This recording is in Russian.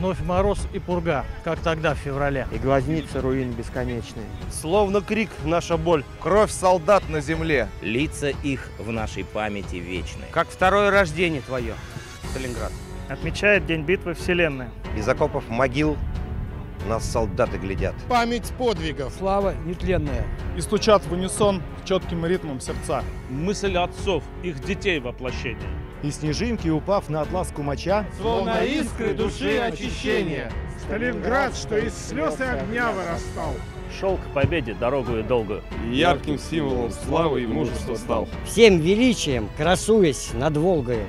вновь мороз и пурга, как тогда в феврале. И глазницы руин бесконечные. Словно крик наша боль. Кровь солдат на земле. Лица их в нашей памяти вечны. Как второе рождение твое, Сталинград. Отмечает День битвы Вселенной. Из окопов могил нас солдаты глядят. Память подвигов. Слава нетленная. И стучат в унисон четким ритмом сердца. Мысль отцов, их детей воплощение. И снежинки, упав на атлас кумача, Словно искры души очищения. Сталинград, что из слез и огня вырастал. Шел к победе дорогую долгую. Ярким символом славы и мужества стал. Всем величием, красуясь над Волгою.